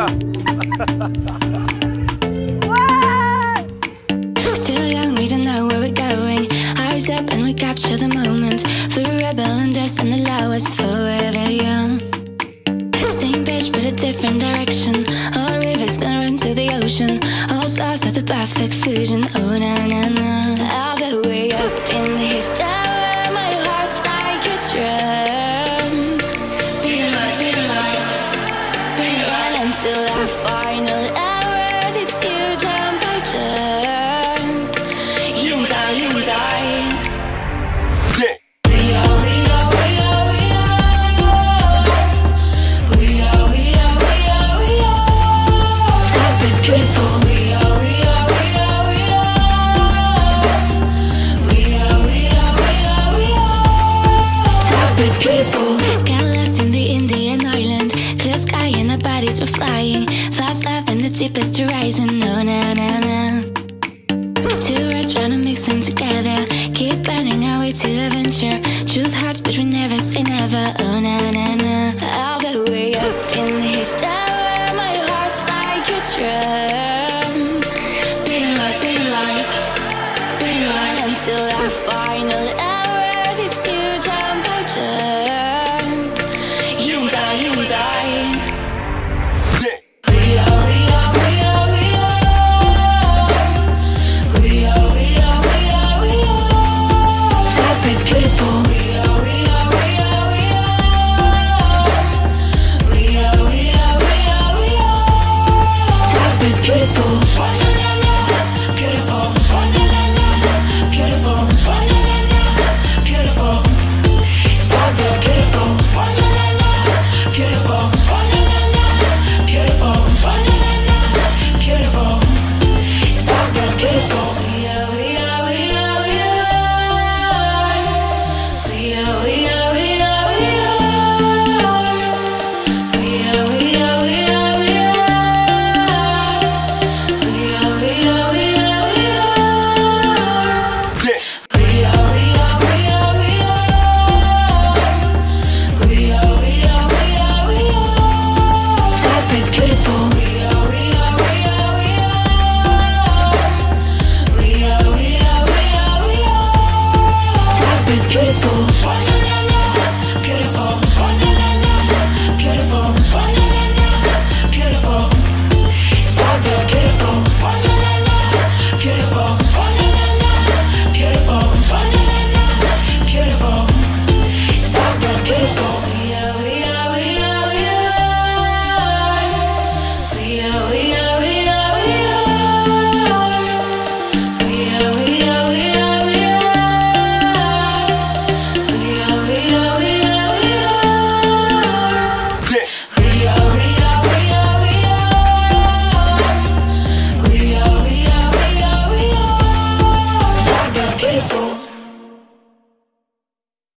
Still young, we don't know where we're going. Eyes up and we capture the moment. The rebel and dust and allow us forever young. Same page but a different direction. All rivers gonna run to the ocean. All stars are the perfect fusion. Oh like until our deepest horizon. No, no, no, no. Two words trying to mix them together. Keep finding our way to adventure. Truth hurts, but we never say never. Oh, no, no, no. All the way up in his tower, oh, my heart's like a drum. Beating like, beating like, beating like until I fall.